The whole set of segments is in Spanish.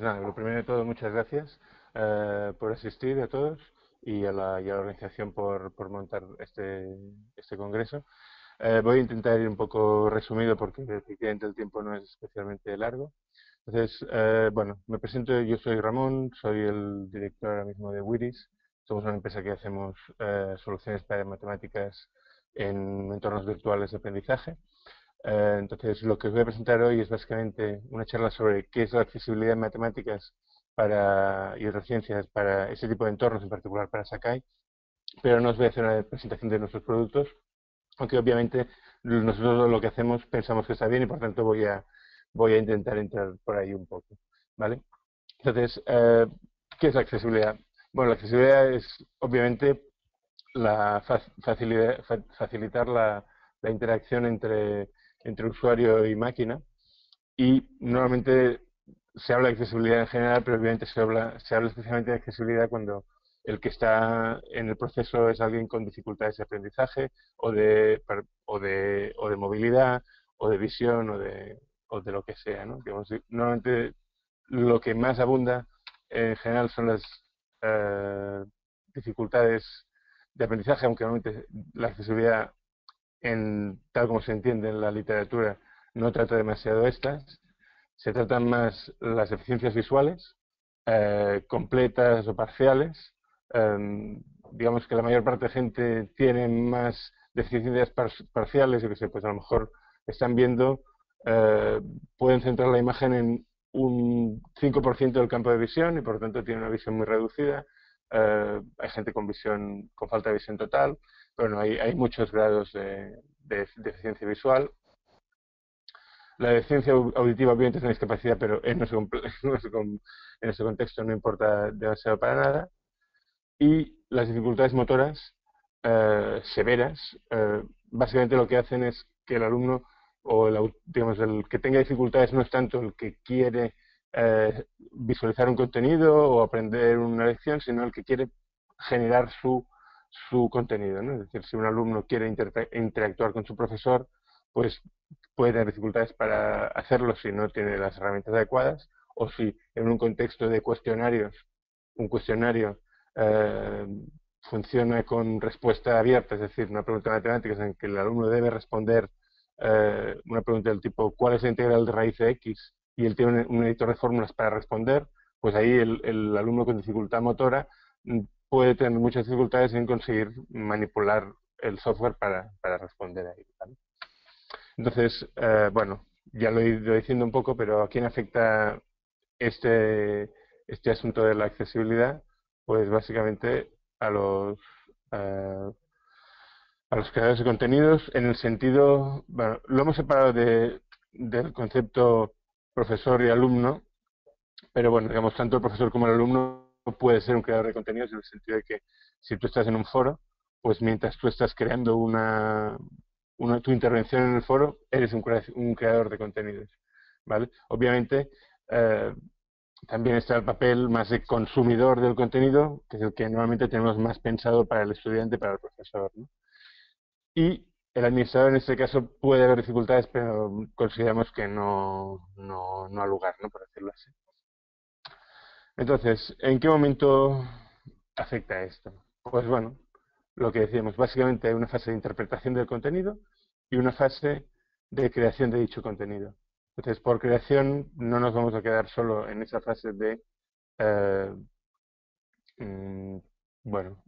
nada, lo primero de todo, muchas gracias eh, por asistir a todos y a la, y a la organización por, por, montar este, este congreso. Eh, voy a intentar ir un poco resumido porque efectivamente el tiempo no es especialmente largo. Entonces, eh, bueno, me presento, yo soy Ramón, soy el director ahora mismo de Wiris. Somos una empresa que hacemos eh, soluciones para matemáticas en entornos virtuales de aprendizaje. Eh, entonces, lo que os voy a presentar hoy es básicamente una charla sobre qué es la accesibilidad en matemáticas para, y otras ciencias para ese tipo de entornos, en particular para Sakai. Pero no os voy a hacer una presentación de nuestros productos, aunque obviamente nosotros lo que hacemos pensamos que está bien y por tanto voy a, voy a intentar entrar por ahí un poco. ¿vale? Entonces, eh, ¿qué es la accesibilidad? Bueno, la accesibilidad es obviamente la facilidad, facilitar la, la interacción entre entre usuario y máquina. Y normalmente se habla de accesibilidad en general, pero obviamente se habla, se habla especialmente de accesibilidad cuando el que está en el proceso es alguien con dificultades de aprendizaje o de, o de, o de movilidad o de visión o de, o de lo que sea. ¿no? normalmente lo que más abunda en general son las eh, dificultades de aprendizaje, aunque normalmente la accesibilidad en, tal como se entiende en la literatura, no trata demasiado estas. Se tratan más las deficiencias visuales, eh, completas o parciales. Em, digamos que la mayor parte de gente tiene más deficiencias parciales, yo que sé, pues a lo mejor están viendo, eh, pueden centrar la imagen en un 5% del campo de visión y por lo tanto tienen una visión muy reducida. Eh, hay gente con visión, con falta de visión total. Bueno, hay, hay muchos grados de, deficiencia visual. La deficiencia auditiva obviamente es una discapacidad, pero en nuestro, en nuestro contexto no importa demasiado para nada. Y las dificultades motoras eh, severas, eh, básicamente lo que hacen es que el alumno o el, digamos, el que tenga dificultades no es tanto el que quiere eh, visualizar un contenido o aprender una lección, sino el que quiere generar su, su contenido. Es decir, si un alumno quiere interactuar con su profesor, pues puede tener dificultades para hacerlo si no tiene las herramientas adecuadas o si en un contexto de cuestionarios, un cuestionario eh, funciona con respuesta abierta, es decir, una pregunta de matemáticas en que el alumno debe responder eh, una pregunta del tipo ¿cuál es la integral de raíz de x? y él tiene un, editor de fórmulas para responder, pues ahí el, alumno con dificultad motora mm, puede tener muchas dificultades en conseguir manipular el software para, para responder ahí. Entonces, eh, bueno, ya lo he ido diciendo un poco, pero ¿a quién afecta este, este asunto de la accesibilidad? Pues básicamente a los, eh, a los creadores de contenidos en el sentido, bueno, lo hemos separado de, del concepto profesor y alumno, pero bueno, digamos, tanto el profesor como el alumno puede ser un creador de contenidos en el sentido de que si tú estás en un foro, pues mientras tú estás creando una, una tu intervención en el foro, eres un, un creador de contenidos, ¿vale? Obviamente, eh, también está el papel más de consumidor del contenido, que es el que normalmente tenemos más pensado para el estudiante, para el profesor, ¿no? Y el administrador en este caso puede haber dificultades, pero consideramos que no, no, no ha lugar, ¿no? por decirlo así. Entonces, ¿en qué momento afecta esto? Pues bueno, lo que decíamos, básicamente hay una fase de interpretación del contenido y una fase de creación de dicho contenido. Entonces, por creación no nos vamos a quedar solo en esa fase de, eh, mm, bueno,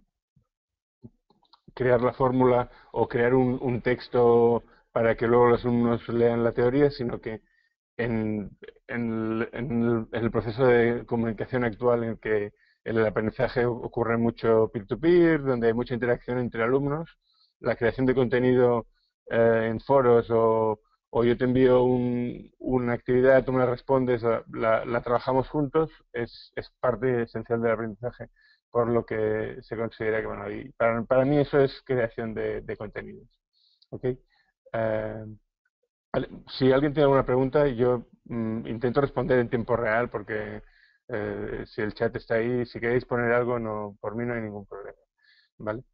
crear la fórmula o crear un, texto para que luego los alumnos lean la teoría, sino que en, el, proceso de comunicación actual en que el aprendizaje ocurre mucho peer-to-peer, donde hay mucha interacción entre alumnos, la creación de contenido eh, en foros o, yo te envío una actividad, tú me la respondes, la, trabajamos juntos, es, es parte esencial del aprendizaje por lo que se considera que, bueno, para, para mí eso es creación de, contenidos. ¿okay? Eh, si alguien tiene alguna pregunta, yo mm, intento responder en tiempo real porque eh, si el chat está ahí, si queréis poner algo, no por mí no hay ningún problema. ¿Vale?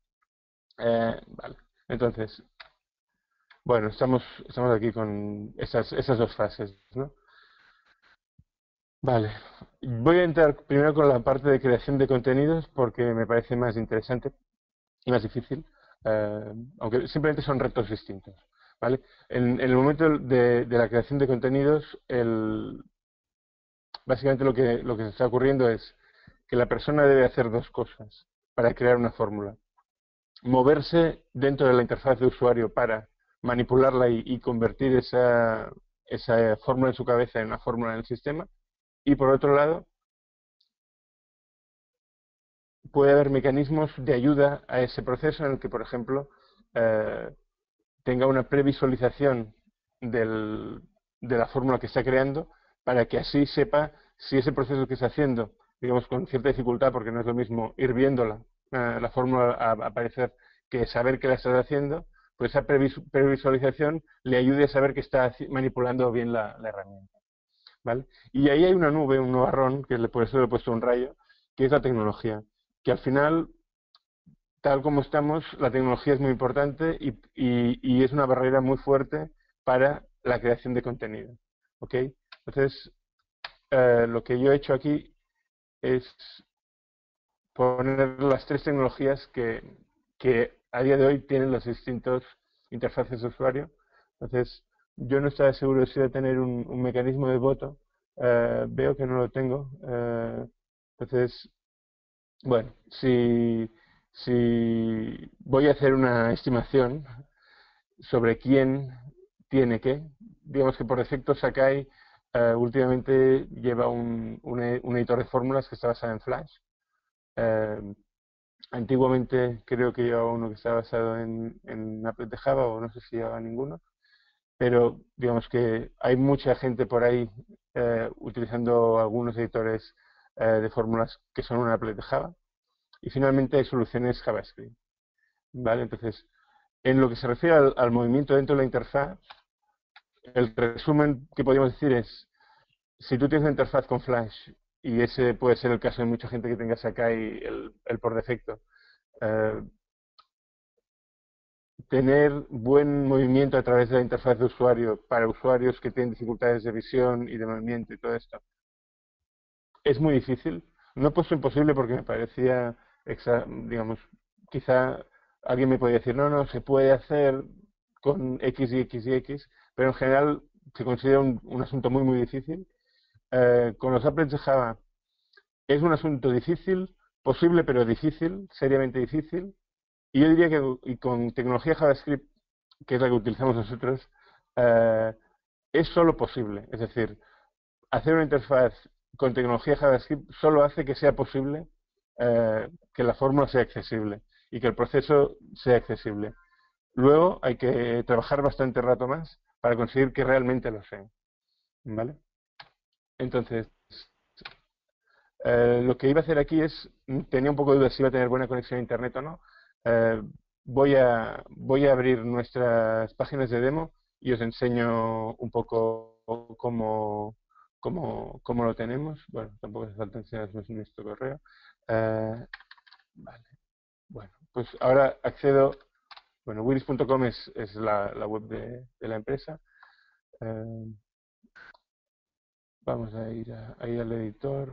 Eh, vale. Entonces, bueno, estamos, estamos aquí con esas, esas dos fases, ¿no? Vale. Voy a entrar primero con la parte de creación de contenidos porque me parece más interesante y más difícil, eh, aunque simplemente son retos distintos. ¿Vale? En, el momento de, la creación de contenidos, el, básicamente lo que, lo que se está ocurriendo es que la persona debe hacer dos cosas para crear una fórmula. Moverse dentro de la interfaz de usuario para manipularla y, convertir esa, fórmula en su cabeza en una fórmula en el sistema. Y por otro lado, puede haber mecanismos de ayuda a ese proceso en el que, por ejemplo, eh, tenga una previsualización del, de la fórmula que está creando para que así sepa si ese proceso que está haciendo, digamos con cierta dificultad, porque no es lo mismo ir viéndola, eh, la fórmula a, aparecer, que saber que la está haciendo, pues esa previsualización le ayude a saber que está manipulando bien la, herramienta. ¿vale? Y ahí hay una nube, un nubarrón, que por eso le he puesto un rayo, que es la tecnología, que al final tal como estamos, la tecnología es muy importante y, es una barrera muy fuerte para la creación de contenido. ¿Ok? Entonces, eh, lo que yo he hecho aquí es poner las tres tecnologías que, a día de hoy tienen los distintos interfaces de usuario. Entonces, yo no estaba seguro si iba a tener un, mecanismo de voto. Eh, veo que no lo tengo. Eh, entonces, bueno, si si voy a hacer una estimación sobre quién tiene qué, digamos que por defecto Sakai uh, últimamente lleva un, un, editor de fórmulas que está basado en Flash. Uh, antiguamente creo que llevaba uno que está basado en, en Applet de Java o no sé si llevaba ninguno, pero digamos que hay mucha gente por ahí uh, utilizando algunos editores de fórmulas que son un Applet de Java y finalmente hay soluciones JavaScript. ¿Vale? Entonces, en lo que se refiere al, movimiento dentro de la interfaz, el resumen que podríamos decir es, si tú tienes una interfaz con Flash, y ese puede ser el caso de mucha gente que tenga Sakai el, el por defecto, eh, tener buen movimiento a través de la interfaz de usuario para usuarios que tienen dificultades de visión y de movimiento y todo esto, es muy difícil. No he puesto imposible porque me parecía digamos, quizá alguien me podría decir, no, no, se puede hacer con X y X y X, pero en general se considera un, asunto muy, muy difícil. Eh, con los applets de Java es un asunto difícil, posible, pero difícil, seriamente difícil. Y yo diría que con tecnología JavaScript, que es la que utilizamos nosotros, eh, es solo posible. Es decir, hacer una interfaz con tecnología JavaScript solo hace que sea posible eh, que la fórmula sea accesible y que el proceso sea accesible. Luego hay que trabajar bastante rato más para conseguir que realmente lo sea. ¿Vale? Entonces, eh, lo que iba a hacer aquí es, tenía un poco de duda si iba a tener buena conexión a Internet o no. Eh, voy, a, voy a abrir nuestras páginas de demo y os enseño un poco cómo, cómo, cómo lo tenemos. Bueno, tampoco hace falta enseñaros nuestro correo. Eh, vale. Bueno, pues ahora accedo. Bueno, willis.com es, es la, web de, de la empresa. Eh, vamos a ir ahí al editor.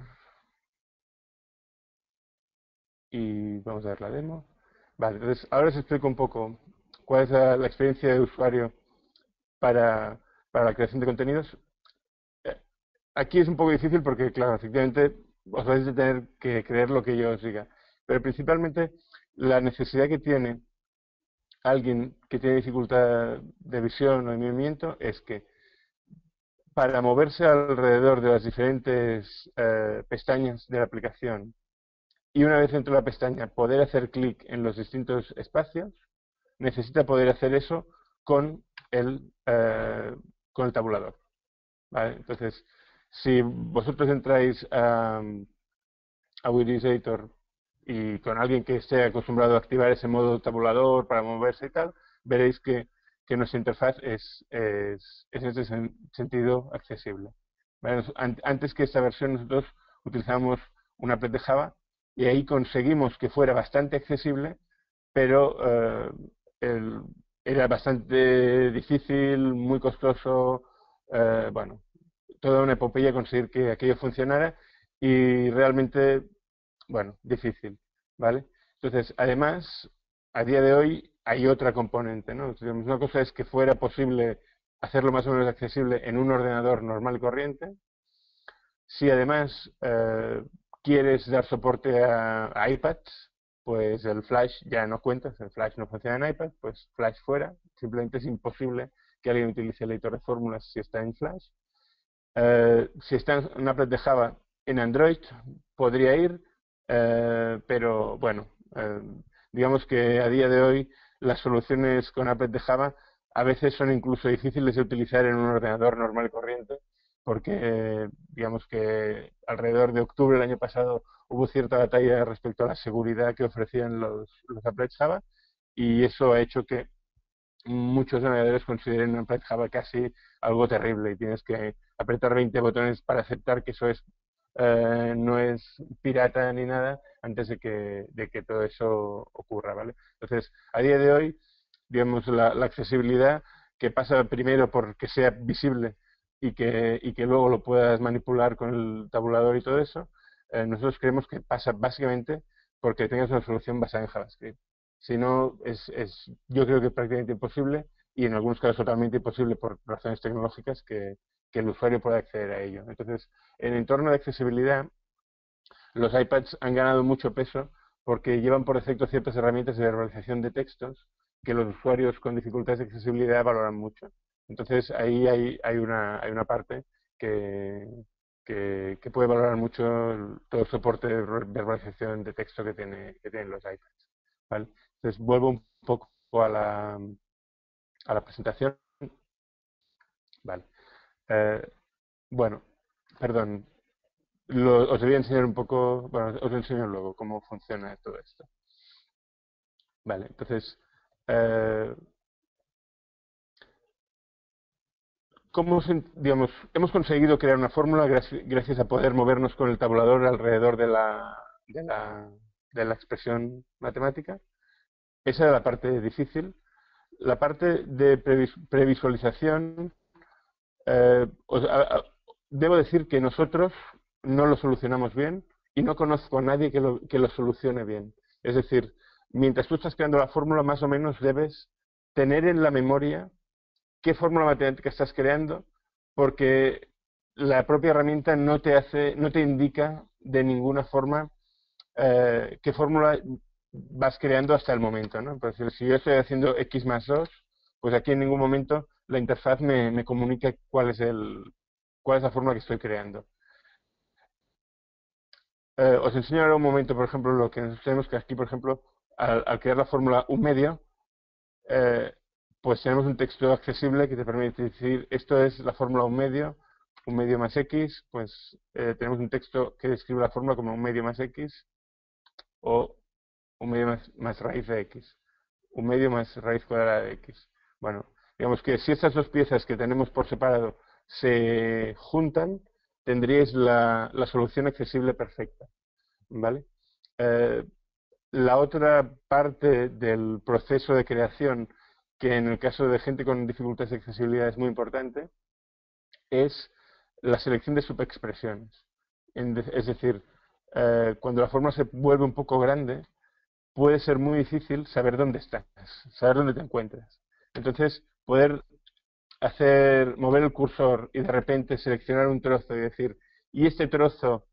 Y vamos a ver la demo. Vale, entonces ahora os explico un poco cuál es la, experiencia de usuario para, para la creación de contenidos. Eh, aquí es un poco difícil porque, claro, efectivamente os vais a tener que creer lo que yo os diga. Pero principalmente la necesidad que tiene alguien que tiene dificultad de visión o de movimiento es que para moverse alrededor de las diferentes eh, pestañas de la aplicación y una vez dentro de la pestaña poder hacer clic en los distintos espacios, necesita poder hacer eso con el, eh, con el tabulador. Entonces, si vosotros entráis a, a Editor y con alguien que esté acostumbrado a activar ese modo tabulador para moverse y tal, veréis que, que nuestra interfaz es, es, en ese sentido accesible. Antes que esta versión nosotros utilizamos una app de Java y ahí conseguimos que fuera bastante accesible, pero eh, era bastante difícil, muy costoso, eh, bueno, toda una epopeya conseguir que aquello funcionara y realmente, bueno, difícil, ¿vale? Entonces, además, a día de hoy hay otra componente, ¿no? una cosa es que fuera posible hacerlo más o menos accesible en un ordenador normal y corriente. Si además eh, quieres dar soporte a, iPads, pues el Flash ya no cuenta, el Flash no funciona en iPad, pues Flash fuera. Simplemente es imposible que alguien utilice el editor de fórmulas si está en Flash. Eh, si está en una app de Java en Android, podría ir, eh, pero bueno, digamos que a día de hoy las soluciones con Applet de Java a veces son incluso difíciles de utilizar en un ordenador normal corriente, porque digamos que alrededor de octubre del año pasado hubo cierta batalla respecto a la seguridad que ofrecían los, los applets Java y eso ha hecho que muchos navegadores consideren applet Java casi algo terrible y tienes que apretar 20 botones para aceptar que eso es eh, no es pirata ni nada antes de que, de que todo eso ocurra, ¿vale? Entonces, a día de hoy, digamos, la, accesibilidad que pasa primero por que sea visible y que, y que luego lo puedas manipular con el tabulador y todo eso, eh, nosotros creemos que pasa básicamente porque tengas una solución basada en JavaScript. Si no, es, es, yo creo que es prácticamente imposible y en algunos casos totalmente imposible por razones tecnológicas que, que el usuario pueda acceder a ello. Entonces, en el entorno de accesibilidad, los iPads han ganado mucho peso porque llevan por defecto ciertas herramientas de verbalización de textos que los usuarios con dificultades de accesibilidad valoran mucho. Entonces, ahí hay, hay, una, hay una parte que, que, puede valorar mucho todo el soporte de verbalización de texto que, tiene, que tienen los iPads. Entonces, vuelvo un poco a la, a la presentación. Vale. Eh, bueno, perdón. os voy a enseñar un poco, os enseño luego cómo funciona todo esto. Vale, entonces, eh, ¿cómo, hemos conseguido crear una fórmula gracias, a poder movernos con el tabulador alrededor de la, de la, de la expresión matemática. Esa era la parte difícil. La parte de previsualización eh, debo decir que nosotros no lo solucionamos bien y no conozco a nadie que lo, que lo solucione bien. Es decir, mientras tú estás creando la fórmula, más o menos debes tener en la memoria qué fórmula matemática estás creando, porque la propia herramienta no te hace, no te indica de ninguna forma eh, qué fórmula vas creando hasta el momento. ¿no? Por si yo estoy haciendo x más 2, pues aquí en ningún momento la interfaz me, me comunica cuál es, el, cuál es la forma que estoy creando. Eh, os enseño ahora un momento, por ejemplo, lo que tenemos que aquí, por ejemplo, al, crear la fórmula un medio, eh, pues tenemos un texto accesible que te permite decir, esto es la fórmula un medio, un medio más x, pues eh, tenemos un texto que describe la fórmula como un medio más x, o un medio más, más raíz de x, un medio más raíz cuadrada de x. Bueno, Digamos que si estas dos piezas que tenemos por separado se juntan, tendríais la, solución accesible perfecta. ¿vale? Eh, la otra parte del proceso de creación, que en el caso de gente con dificultades de accesibilidad es muy importante, es la selección de subexpresiones. Es decir, eh, cuando la forma se vuelve un poco grande, puede ser muy difícil saber dónde estás, saber dónde te encuentras. Entonces, poder hacer, mover el cursor y de repente seleccionar un trozo y decir, y este trozo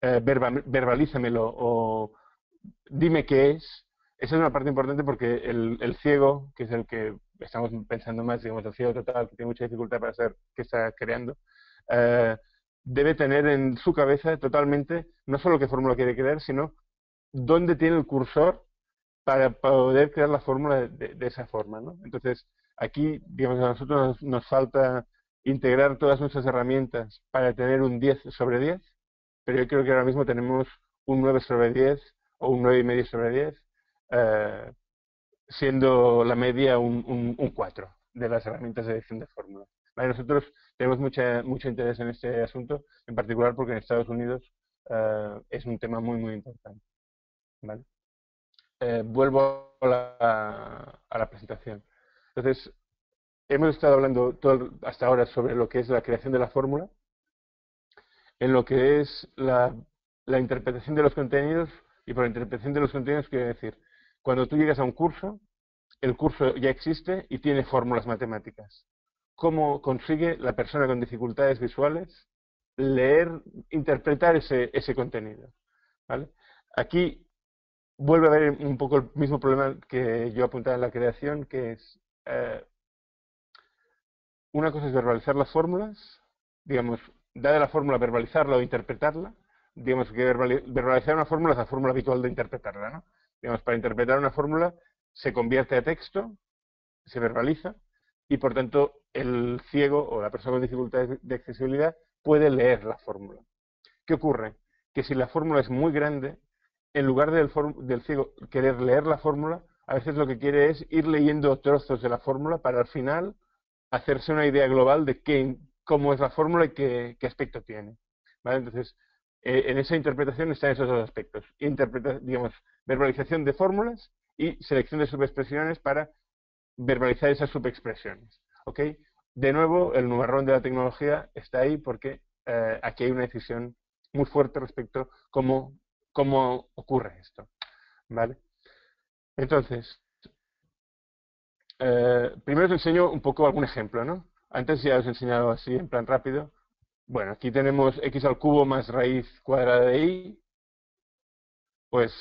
eh, verbalízamelo o dime qué es, esa es una parte importante porque el, ciego, que es el que estamos pensando más, digamos, el ciego total, que tiene mucha dificultad para saber qué está creando, eh, debe tener en su cabeza totalmente no solo qué fórmula quiere crear, sino dónde tiene el cursor para poder crear la fórmula de, de esa forma. ¿no? Entonces, Aquí, digamos, a nosotros nos, falta integrar todas nuestras herramientas para tener un 10 sobre 10, pero yo creo que ahora mismo tenemos un 9 sobre 10 o un 9,5 sobre 10, eh, siendo la media un, un, 4 de las herramientas de edición de fórmula. nosotros tenemos mucha, mucho interés en este asunto, en particular porque en Estados Unidos eh, es un tema muy, muy importante. Eh, vuelvo a la presentación. Entonces, hemos estado hablando hasta ahora sobre lo que es la creación de la fórmula, en lo que es la, la interpretación de los contenidos, y por interpretación de los contenidos quiero decir, cuando tú llegas a un curso, el curso ya existe y tiene fórmulas matemáticas. ¿Cómo consigue la persona con dificultades visuales leer, interpretar ese, ese contenido? ¿vale? Aquí vuelve a haber un poco el mismo problema que yo apuntaba en la creación, que es eh, una cosa es verbalizar las fórmulas, digamos, dada la fórmula, verbalizarla o interpretarla. Digamos que verbalizar una fórmula es la fórmula habitual de interpretarla, ¿no? Digamos, para interpretar una fórmula se convierte a texto, se verbaliza, y por tanto el ciego o la persona con dificultades de accesibilidad puede leer la fórmula. ¿Qué ocurre? Que si la fórmula es muy grande, en lugar del, del ciego querer leer la fórmula, a veces lo que quiere es ir leyendo trozos de la fórmula para al final hacerse una idea global de qué, cómo es la fórmula y qué, aspecto tiene. ¿vale? Entonces, eh, en esa interpretación están esos dos aspectos. Interpreta, digamos, verbalización de fórmulas y selección de subexpresiones para verbalizar esas subexpresiones. ¿ok? De nuevo, el numerón de la tecnología está ahí porque eh, aquí hay una decisión muy fuerte respecto a cómo, cómo ocurre esto. ¿vale? Entonces, eh, primero os enseño un poco algún ejemplo, ¿no? Antes ya os he enseñado así en plan rápido. Bueno, aquí tenemos x al cubo más raíz cuadrada de y. Pues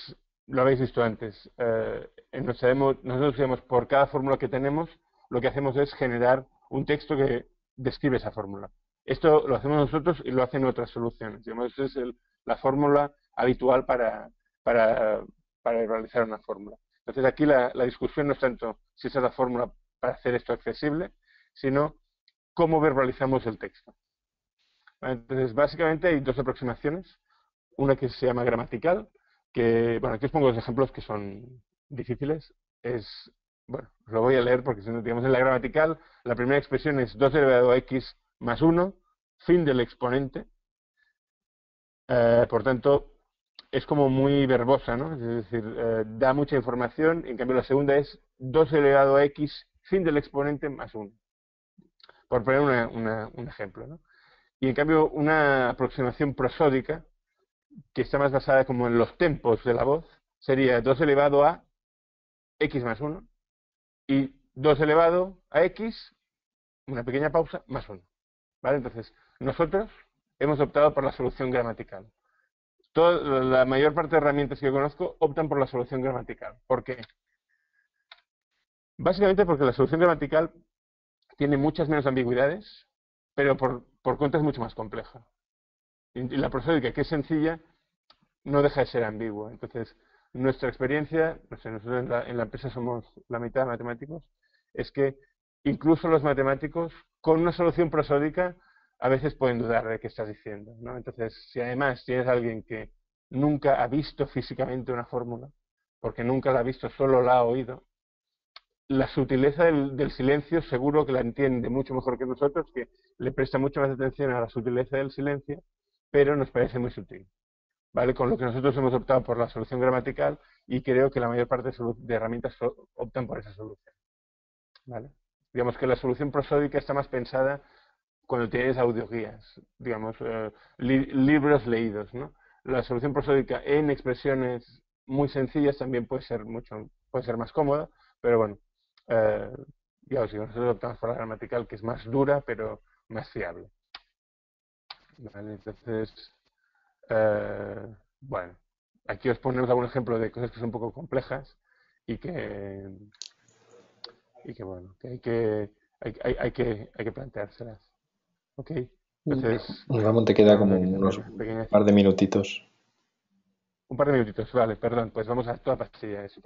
lo habéis visto antes. Eh, nosotros sabemos por cada fórmula que tenemos, lo que hacemos es generar un texto que describe esa fórmula. Esto lo hacemos nosotros y lo hacen otras soluciones. Digamos, es la fórmula habitual para, para, para realizar una fórmula. Entonces aquí la, discusión no es tanto si esa es la fórmula para hacer esto accesible, sino cómo verbalizamos el texto. Entonces, básicamente hay dos aproximaciones. Una que se llama gramatical, que, bueno, aquí os pongo los ejemplos que son difíciles. Es, bueno, lo voy a leer porque, digamos, en la gramatical, la primera expresión es 2 elevado a x más 1, fin del exponente. Eh, por tanto, es como muy verbosa, ¿no? Es decir, eh, da mucha información, en cambio la segunda es 2 elevado a x, fin del exponente más 1. Por poner un ejemplo, ¿no? Y en cambio una aproximación prosódica, que está más basada como en los tempos de la voz, sería 2 elevado a x más 1 y 2 elevado a x, una pequeña pausa, más 1. ¿Vale? Entonces, nosotros hemos optado por la solución gramatical la mayor parte de herramientas que yo conozco optan por la solución gramatical. ¿Por qué? Básicamente porque la solución gramatical tiene muchas menos ambigüedades, pero por, por contra es mucho más compleja. Y la prosódica, que es sencilla, no deja de ser ambigua. Entonces, nuestra experiencia, nosotros en la, en la empresa somos la mitad matemáticos, es que incluso los matemáticos, con una solución prosódica, a veces pueden dudar de qué estás diciendo. ¿no? Entonces, si además tienes a alguien que nunca ha visto físicamente una fórmula, porque nunca la ha visto, solo la ha oído, la sutileza del, silencio seguro que la entiende mucho mejor que nosotros, que le presta mucho más atención a la sutileza del silencio, pero nos parece muy sutil. ¿Vale? Con lo que nosotros hemos optado por la solución gramatical y creo que la mayor parte de herramientas optan por esa solución. ¿Vale? Digamos que la solución prosódica está más pensada cuando tienes audioguías, digamos, eh, libros leídos, ¿no? La solución prosódica en expresiones muy sencillas también puede ser mucho, puede ser más cómoda, pero bueno, eh, digamos, nosotros optamos por la gramatical, que es más dura, pero más fiable. Vale, entonces, eh, bueno, aquí os ponemos algún ejemplo de cosas que son un poco complejas y que, y que bueno, que hay que, hay, hay, hay que, hay que planteárselas. Ok. Entonces. Ramón, te queda como unos par de minutitos. Un par de minutitos, vale, perdón, pues vamos a toda pastilla. Eso,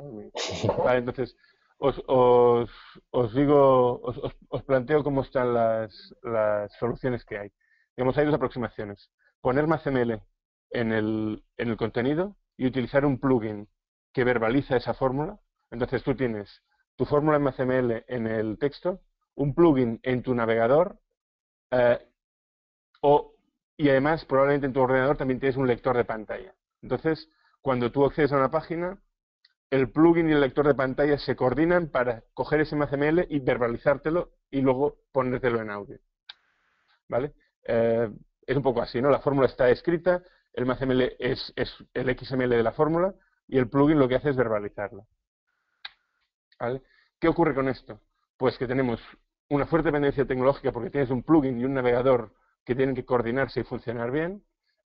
vale, entonces, os, os, os digo, os, os, planteo cómo están las, las soluciones que hay. Digamos, hay dos aproximaciones. Poner MathML en el, en el contenido y utilizar un plugin que verbaliza esa fórmula. Entonces tú tienes tu fórmula en MathML en el texto, un plugin en tu navegador eh, o, y además, probablemente en tu ordenador también tienes un lector de pantalla. Entonces, cuando tú accedes a una página, el plugin y el lector de pantalla se coordinan para coger ese MCML y verbalizártelo y luego ponértelo en audio. ¿Vale? Eh, es un poco así, ¿no? La fórmula está escrita, el MathML es, es, el XML de la fórmula y el plugin lo que hace es verbalizarla. ¿Qué ocurre con esto? Pues que tenemos una fuerte dependencia tecnológica porque tienes un plugin y un navegador que tienen que coordinarse y funcionar bien.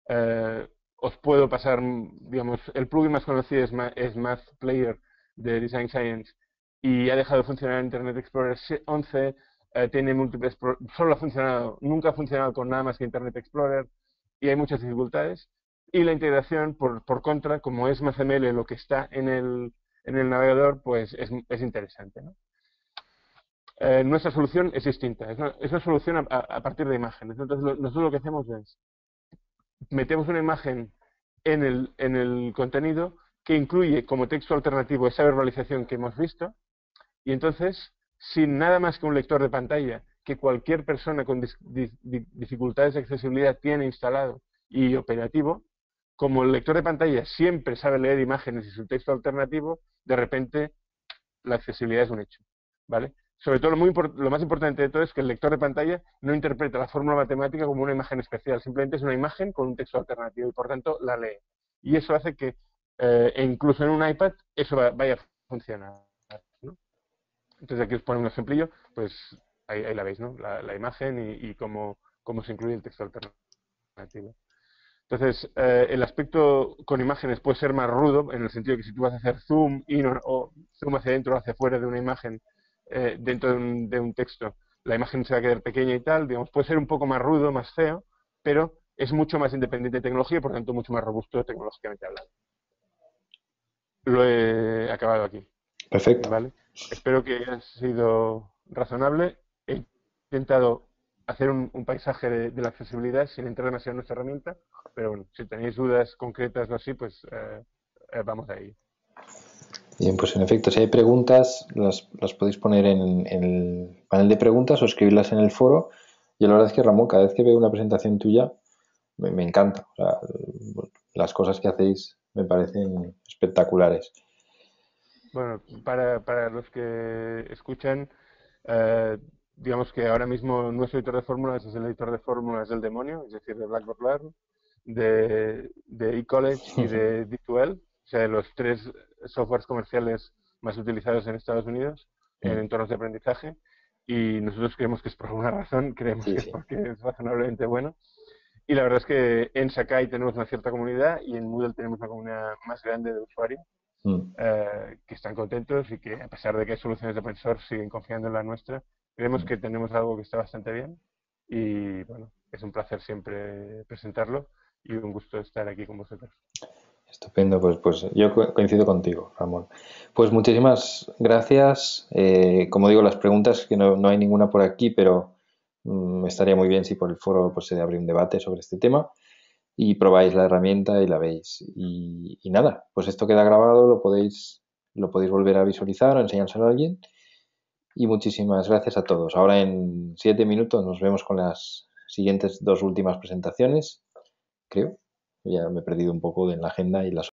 Eh, os puedo pasar, digamos, el plugin más conocido es, es Math Player de Design Science y ha dejado de funcionar Internet Explorer 11, eh, tiene múltiples, solo ha funcionado, nunca ha funcionado con nada más que Internet Explorer y hay muchas dificultades. Y la integración, por, por contra, como es MathML lo que está en el, en el navegador, pues es, es interesante. ¿no? Eh, nuestra solución es distinta, es una, solución a, partir de imágenes. Entonces, nosotros lo que hacemos es, metemos una imagen en el, en el contenido que incluye como texto alternativo esa verbalización que hemos visto, y entonces, sin nada más que un lector de pantalla que cualquier persona con dificultades de accesibilidad tiene instalado y operativo, como el lector de pantalla siempre sabe leer imágenes y su texto alternativo, de repente la accesibilidad es un hecho. ¿vale? Sobre todo, lo, muy lo más importante de todo es que el lector de pantalla no interpreta la fórmula matemática como una imagen especial, simplemente es una imagen con un texto alternativo y por tanto la lee. Y eso hace que eh, incluso en un iPad eso vaya a funcionar. Entonces aquí os pongo un ejemplillo, pues ahí, la veis, ¿no? La, imagen y, cómo, cómo, se incluye el texto alternativo. Entonces, eh, el aspecto con imágenes puede ser más rudo, en el sentido que si tú vas a hacer zoom in o zoom hacia adentro o hacia afuera de una imagen eh, dentro de un, texto, la imagen se va a quedar pequeña y tal, digamos, puede ser un poco más rudo, más feo, pero es mucho más independiente de tecnología y por tanto mucho más robusto tecnológicamente hablando. Lo he acabado aquí. Perfecto. ¿Vale? Espero que haya sido razonable. He intentado hacer un, paisaje de, la accesibilidad sin entrar demasiado en nuestra herramienta, pero bueno, si tenéis dudas concretas o así, pues eh, eh, vamos ahí. Bien, pues en efecto, si hay preguntas, las, las podéis poner en, el panel de preguntas o escribirlas en el foro. Yo la verdad es que, Ramón, cada vez que veo una presentación tuya, me, encanta. las cosas que hacéis me parecen espectaculares. Bueno, para, para los que escuchan, eh, digamos que ahora mismo nuestro editor de fórmulas es el editor de fórmulas del demonio, es decir, de Blackboard Learn, de, de eCollege y de D2L, o sea, los tres softwares comerciales más utilizados en Estados Unidos en entornos de aprendizaje y nosotros creemos que es por alguna razón, creemos que es porque es razonablemente bueno. Y la verdad es que en Sakai tenemos una cierta comunidad y en Moodle tenemos una comunidad más grande de usuarios mm. eh, que están contentos y que a pesar de que hay soluciones de open source siguen confiando en la nuestra. Creemos mm. que tenemos algo que está bastante bien y bueno, es un placer siempre presentarlo y un gusto estar aquí con vosotros. Estupendo, pues, pues yo coincido contigo, Ramón. Pues muchísimas gracias. Eh, como digo, las preguntas, que no, hay ninguna por aquí, pero mm, estaría muy bien si por el foro pues, se abre un debate sobre este tema y probáis la herramienta y la veis. Y, nada, pues esto queda grabado, lo podéis, lo podéis volver a visualizar o enseñárselo a alguien. Y muchísimas gracias a todos. Ahora en siete minutos nos vemos con las siguientes dos últimas presentaciones, creo ya me he perdido un poco en la agenda y las